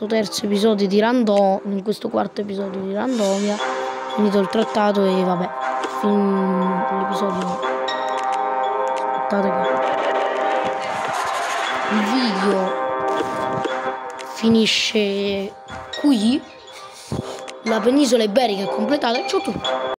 questo terzo episodio di Random, in questo quarto episodio di Randomia, finito il trattato e vabbè, fin l'episodio. Aspettate che il video finisce qui. La penisola iberica è completata. Ciao a tutti.